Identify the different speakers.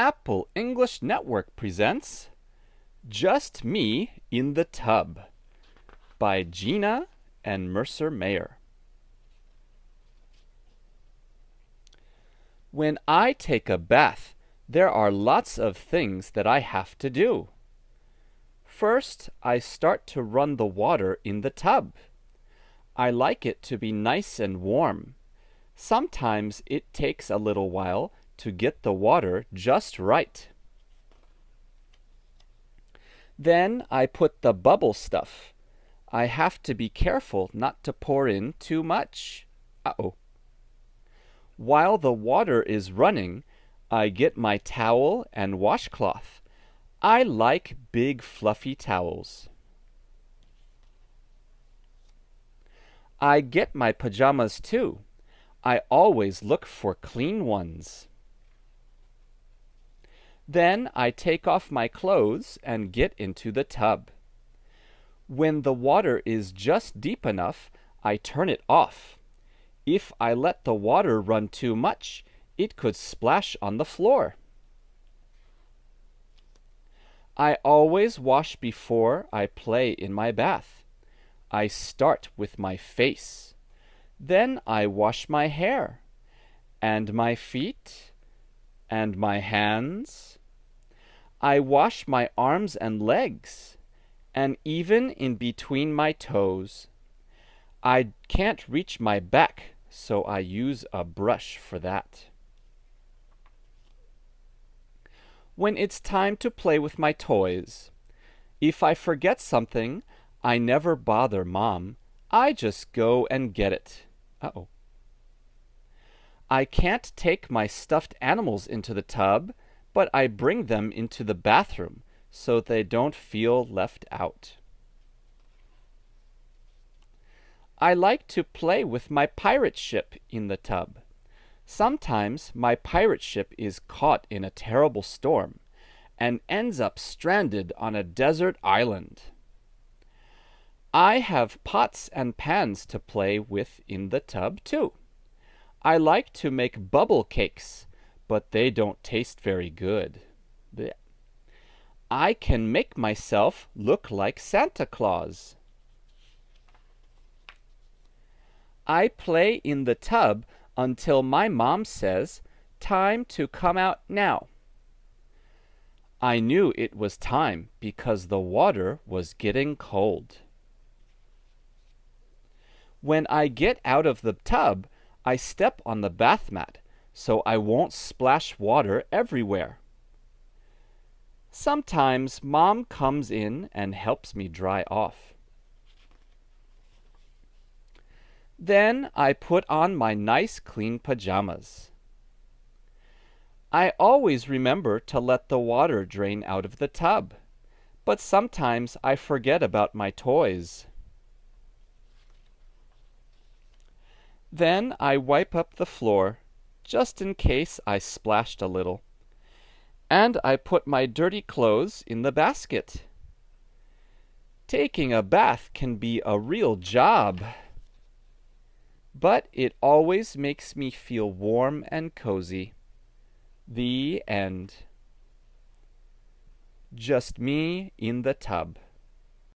Speaker 1: Apple English Network presents Just Me in the Tub by Gina and Mercer Mayer. When I take a bath, there are lots of things that I have to do. First, I start to run the water in the tub. I like it to be nice and warm. Sometimes it takes a little while to get the water just right. Then I put the bubble stuff. I have to be careful not to pour in too much. Uh-oh. While the water is running, I get my towel and washcloth. I like big fluffy towels. I get my pajamas too. I always look for clean ones. Then I take off my clothes and get into the tub. When the water is just deep enough, I turn it off. If I let the water run too much, it could splash on the floor. I always wash before I play in my bath. I start with my face. Then I wash my hair, and my feet, and my hands, I wash my arms and legs, and even in between my toes. I can't reach my back, so I use a brush for that. When it's time to play with my toys, if I forget something, I never bother Mom. I just go and get it. Uh-oh. I can't take my stuffed animals into the tub but I bring them into the bathroom so they don't feel left out. I like to play with my pirate ship in the tub. Sometimes my pirate ship is caught in a terrible storm and ends up stranded on a desert island. I have pots and pans to play with in the tub too. I like to make bubble cakes but they don't taste very good. Blech. I can make myself look like Santa Claus. I play in the tub until my mom says, Time to come out now. I knew it was time because the water was getting cold. When I get out of the tub, I step on the bath mat so I won't splash water everywhere. Sometimes mom comes in and helps me dry off. Then I put on my nice clean pajamas. I always remember to let the water drain out of the tub, but sometimes I forget about my toys. Then I wipe up the floor just in case I splashed a little. And I put my dirty clothes in the basket. Taking a bath can be a real job. But it always makes me feel warm and cozy. The end. Just me in the tub.